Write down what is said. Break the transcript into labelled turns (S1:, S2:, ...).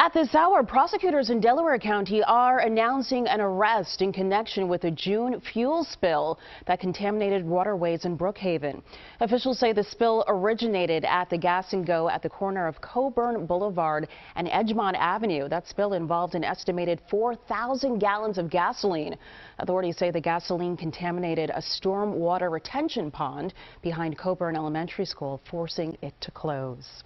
S1: At this hour, prosecutors in Delaware County are announcing an arrest in connection with a June fuel spill that contaminated waterways in Brookhaven. Officials say the spill originated at the gas and go at the corner of Coebourn Boulevard and Edgmont Avenue. That spill involved an estimated 4,000 gallons of gasoline. Authorities say the gasoline contaminated a storm water retention pond behind Coebourn Elementary School, forcing it to close.